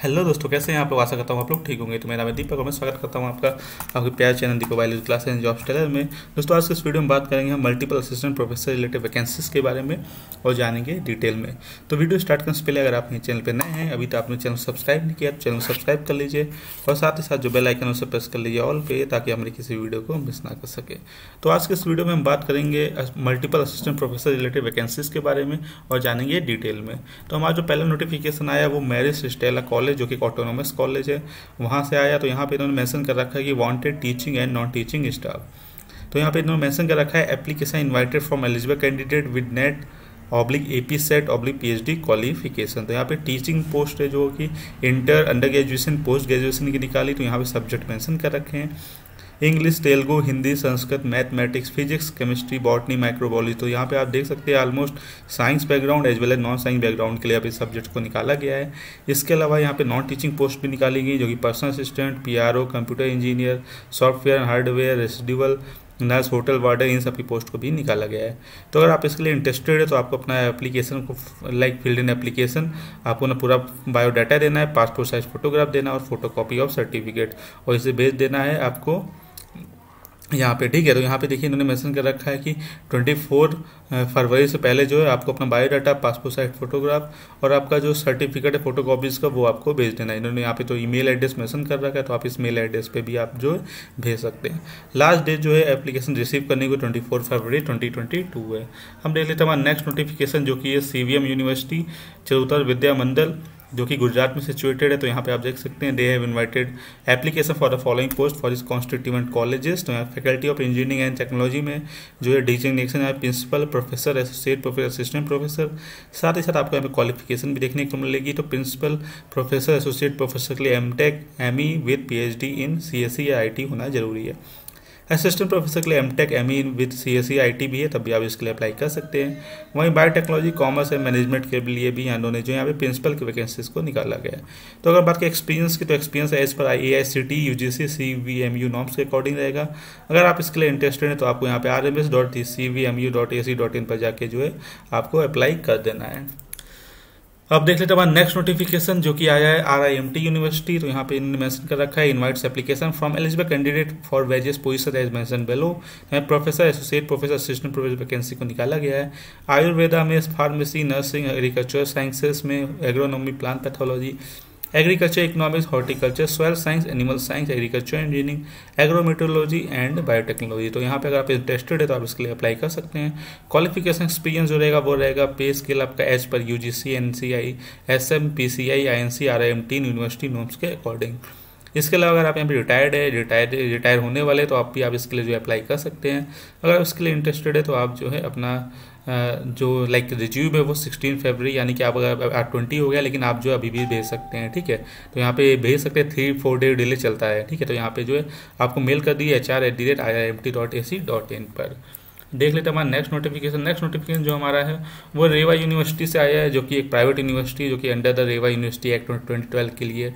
Hello दोस्तों, कैसे हैं आप लोग? आशा करता हूँ आप लोग ठीक होंगे। तो मेरा मैं दीपक और मैं स्वागत करता हूँ आपका, आपके प्यार channel Deepak biology class and job tailor में। दोस्तों, आज के इस वीडियो में बात करेंगे हम multiple assistant professor related vacancies के बारे में और जानेंगे डिटेल में। तो वीडियो स्टार्ट करने से पहले अगर आप मेरे चैनल पर नए हैं, अभी तो आपने चैनल सब्सक्राइब नहीं किया तो चैनल सब्सक्राइब कर लीजिए और साथ ही साथ जो बेल आइकन उसे प्रेस कर लीजिए ऑल पे, ताकि हमारी किसी वीडियो को मिस ना कर सके। तो आज के इस वीडियो में हम बात करेंगे multiple assistant professor related vacancies के बारे में और जानेंगे डिटेल में। तो हमारा जो पहला नोटिफिकेशन आया वो मैरिज स्टेला कॉलेज जो कि ऑटोनोमस कॉलेज है। वहाँ से आया तो यहाँ पे इन्होंने मेंशन कर रखा है कि wanted teaching and non teaching staff तो यहाँ पे इन्होंने मेंशन कर रखा है application invited from eligible candidate with NET oblique A P SET oblique P H D qualification तो यहाँ पे टीचिंग पोस्ट है, जो कि inter under graduation post graduation की निकाली तो यहाँ पे सब्जेक्ट मेंशन कर रखे हैं। English Telugu Hindi Sanskrit mathematics physics chemistry botany microbiology तो यहाँ पे आप देख सकते हैं almost science background as well as non science background के लिए अभी सब्जेक्ट को निकाला गया है। इसके अलावा यहाँ पे नॉन टीचिंग पोस्ट भी निकाली गई, जो कि personal assistant P computer engineer software hardware residential nurse hotel warden इन सब की पोस्ट को भी निकाला गया है। तो अगर आप इसके लिए इंटरेस्टेड है तो आपको अपना एप्लीकेशन को लाइक फ़ील्ड इन एप्लीकेशन आपको ना पूरा बायोडाटा देना है पासपोर्ट साइज़ फोटोग्राफ देना है और फ़ोटो कॉपी ऑफ़ सर्टिफिकेट और इसे भेज देना है आपको यहाँ पे, ठीक है? तो यहाँ पे देखिए इन्होंने मेंशन कर रखा है कि 24 फरवरी से पहले जो है आपको अपना बायोडाटा पासपोर्ट साइज़ फोटोग्राफ और आपका जो सर्टिफिकेट है फ़ोटो कॉपीज का, वो आपको भेज देना है। इन्होंने यहाँ पे तो ईमेल एड्रेस मेंशन कर रखा है तो आप इस मेल एड्रेस पे भी आप जो है भेज सकते हैं। लास्ट डेट जो है एप्लीकेशन रिसीव करने को ट्वेंटी फरवरी ट्वेंटी है। हम देख लेते हैं हमारा नेक्स्ट नोटिफिकेशन जो कि है सीवीएम यूनिवर्सिटी चरुतर विद्या मंडल जो कि गुजरात में सिचुएटेड है तो यहाँ पे आप देख सकते हैं they have invited application for the following post for इस कॉन्स्टिट्यूएंट कॉलेजेस तो यहाँ faculty of engineering and technology में जो है डिजिग्नेशन है principal professor associate professor assistant professor साथ ही साथ आपको यहाँ पे क्वालिफिकेशन भी देखने को मिलेगी। तो प्रिंसिपल प्रोफेसर एसोसिएट प्रोफेसर के लिए M tech M E with P H D in C S C या आई टी होना ज़रूरी है। असिस्टेंट प्रोफेसर के लिए M tech M E with C S C I T भी है, तब भी आप इसके लिए अप्लाई कर सकते हैं। वहीं बायोटेक्नोलॉजी कॉमर्स एंड मैनेजमेंट के लिए भी यहाँ ने जो यहाँ पे प्रिंसिपल की वैकेंसीज को निकाला गया तो अगर बात करें एक्सपीरियंस की तो experience as per I A I C T U G C C V M U norms के अकॉर्डिंग रहेगा। अगर आप इसके लिए इंटरेस्टेड हैं तो आपको यहाँ पे R M S dot C V M U dot A C dot in पर जाके जो है, आपको अप्लाई कर देना है। अब देख लेते हैं नेक्स्ट नोटिफिकेशन जो कि आया है R I M T university तो यहाँ पे इन्होंने मेंशन कर रखा है invites application from eligible candidate for various position as mention below professor associate professor assistant professor vacancy को निकाला गया है। आयुर्वेदा में फार्मेसी नर्सिंग एग्रीकल्चर साइंसेस में agronomy plant pathology agriculture economics horticulture soil science animal science agriculture engineering agrometeorology and biotechnology तो यहाँ पे अगर आप इंटरेस्टेड है तो आप इसके लिए अप्लाई कर सकते हैं। क्वालिफिकेशन एक्सपीरियंस जो रहेगा, वो रहेगा पे स्केल आपका as per U G C N C I S M P C I I N C R I M T university norms के अकॉर्डिंग इसके अलावा अगर आप यहाँ पे रिटायर्ड है रिटायर्ड रिटायर होने वाले तो आप भी आप इसके लिए जो अप्लाई कर सकते हैं। अगर उसके लिए इंटरेस्टेड है तो आप जो है अपना जो लाइक रिज्यूम है वो सिक्सटीन फरवरी यानी कि आप अगर ट्वेंटी हो गया, लेकिन आप जो अभी भी भेज सकते हैं, ठीक है? तो यहाँ पे भेज सकते हैं थ्री फोर डे डिले चलता है, ठीक है? तो यहाँ पे जो है आपको मेल कर दी H R at the rate I R M T dot A C dot in पर। देख लेते हैं हमारा नेक्स्ट नोटिफिकेशन नेक्स्ट नोटिफिकेशन जो हमारा है, वो रेवा यूनिवर्सिटी से आया है, जो कि एक प्राइवेट यूनिवर्सिटी जो कि under the Reva university act twenty twelve के लिए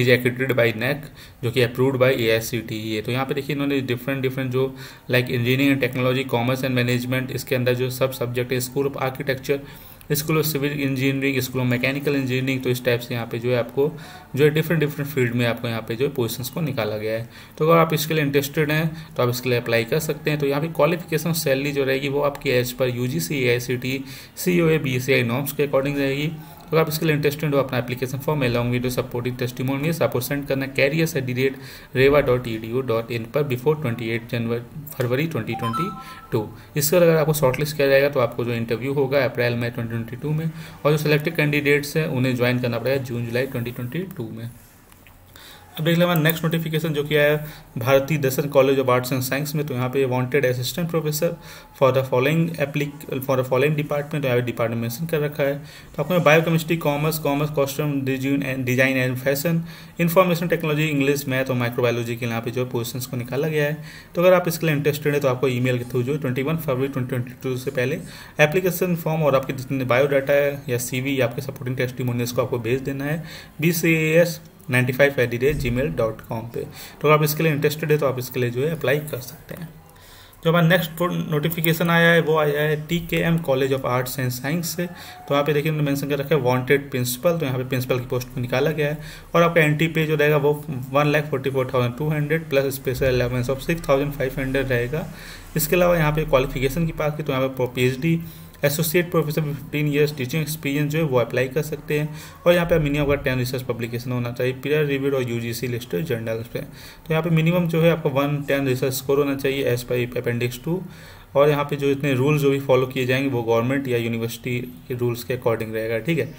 इज़ एक्टेड बाई नेक जो कि approved by A I C T E है तो यहाँ पे देखिए इन्होंने डिफरेंट डिफरेंट जो like engineering technology commerce and management इसके अंदर जो सब सब्जेक्ट है school of architecture school of civil engineering, school of mechanical engineering तो इस टाइप से यहाँ पे जो है आपको, जो है डिफरेंट डिफरेंट फ़ील्ड में आपको यहाँ पे जो है पोजिशन को निकाला गया है। तो अगर आप इसके लिए इंटरेस्टेड हैं तो आप इसके लिए अप्लाई कर सकते हैं। तो यहाँ पर क्वालिफिकेशन सैलरी जो रहेगी वो आपकी as per U G C A I C T C O A B C I norms के अकॉर्डिंग रहेगी। तो आप इसके लिए इंटरेस्टेड हो, अपना application form along video supporting testimonials आपको सेंड करना careers at the rate Reva dot E D O dot in पर before twenty eight January February twenty twenty two इसके अगर आपको शॉर्टलिस्ट किया जाएगा तो आपको जो इंटरव्यू होगा April May twenty twenty two में, और जो सिलेक्टेड कैंडिडेट्स हैं, उन्हें ज्वाइन करना पड़ेगा June July twenty twenty two में। अब देख लें नेक्स्ट नोटिफिकेशन जो किया है Bharatiya Darshan college of arts and science में तो यहाँ पे wanted assistant professor for the following application for the following department यहाँ पे डिपार्टमेंट मेंशन कर रखा है। तो आपको biochemistry commerce commerce costume design and fashion information technology English math और माइक्रोबायोलॉजी के यहाँ पे जो पोजिशन को निकाला गया है। तो अगर आप इसके लिए इंटरेस्टेड है तो आपको ई के थ्रू जो ट्वेंटी फरवरी ट्वेंटी से पहले एप्लीकेशन फॉर्म और आपके जितने बायोडाटा है या सी आपके सपोर्टिंग टेस्टिमोनियल्स को आपको भेज देना है। B ninety five at the rate Gmail dot com पर तो आप इसके लिए इंटरेस्टेड है तो आप इसके लिए जो है अप्लाई कर सकते हैं। जो हमारा नेक्स्ट नोटिफिकेशन आया है, वो आया है T K M college of arts and science से। तो यहाँ पे देखिए मेंशन कर रखा है वांटेड प्रिंसिपल तो यहाँ पे प्रिंसिपल की पोस्ट को निकाला गया है। और आपका एंट्री पे जो रहेगा, वो one lakh forty four thousand two hundred plus special allowance of six thousand five hundred रहेगा। इसके अलावा यहाँ पे क्वालिफिकेशन की बात की तो यहाँ पे P H D associate professor fifteen years teaching experience जो है, वो अप्लाई कर सकते हैं। और यहाँ पे मिनिमम का टेन रिसर्च पब्लिकेशन होना चाहिए। पीयर रिव्यूड और यूजीसी लिस्टेड जर्नल्स पे। तो यहाँ पे मिनिमम जो है, आपका वन टेन रिसर्च स्कोर होना चाहिए एज पर अपेंडिक्स टू और यहाँ पे जो इतने रूल्स जो भी फॉलो किए जाएँगे, वो गवर्नमेंट या यूनिवर्सिटी के रूल्स के अकॉर्डिंग रहेगा, ठीक है?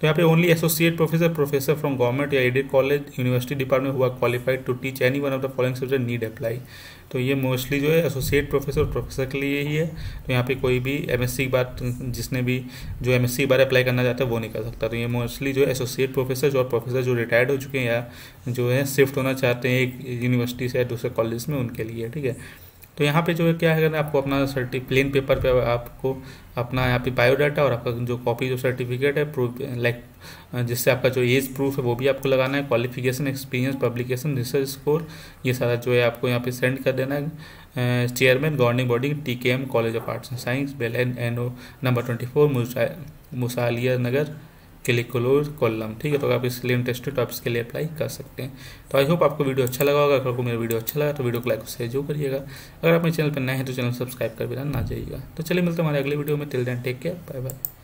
तो यहाँ पे only associate professor professor from government या एडेड कॉलेज यूनिवर्सिटी डिपार्टमेंट हुआ qualified to teach any one of the following subject need apply तो ये मोस्टली जो है एसोसिएट प्रोफेसर प्रोफेसर के लिए ही है। तो यहाँ पे कोई भी एमएससी की बात, जिसने भी जो एमएससी की बार अप्लाई करना चाहता है, वो नहीं कर सकता। तो ये मोस्टली जो है एसोसिएट प्रोफेसर और प्रोफेसर जो रिटायर्ड हो चुके हैं या जो है शिफ्ट होना चाहते हैं एक यूनिवर्सिटी से या दूसरे कॉलेज में उनके लिए, ठीक है? तो यहाँ पे जो है, क्या है आपको अपना सर्टि प्लेन पेपर पे आपको अपना यहाँ पे बायोडाटा और आपका जो कॉपी जो सर्टिफिकेट है प्रूफ लाइक जिससे आपका जो एज प्रूफ है, वो भी आपको लगाना है। Qualification experience publication research score ये सारा जो है आपको यहाँ पे सेंड कर देना है। Chairman governing body T K M college of arts and science bell N O number twenty four Musaliar Nagar Kilikollur Kollam ठीक है? तो आप इस लिए टेस्ट तो आप इसके लिए अप्लाई कर सकते हैं। तो आई होप आपको वीडियो अच्छा लगा होगा। अगर आपको मेरा वीडियो अच्छा लगा तो वीडियो को लाइक शेयर जो करिएगा। अगर आप मेरे चैनल पर नए हैं तो चैनल सब्सक्राइब कर भी ना जाइएगा तो चलिए, मिलते हैं हमारे अगले वीडियो में। Till then take care bye bye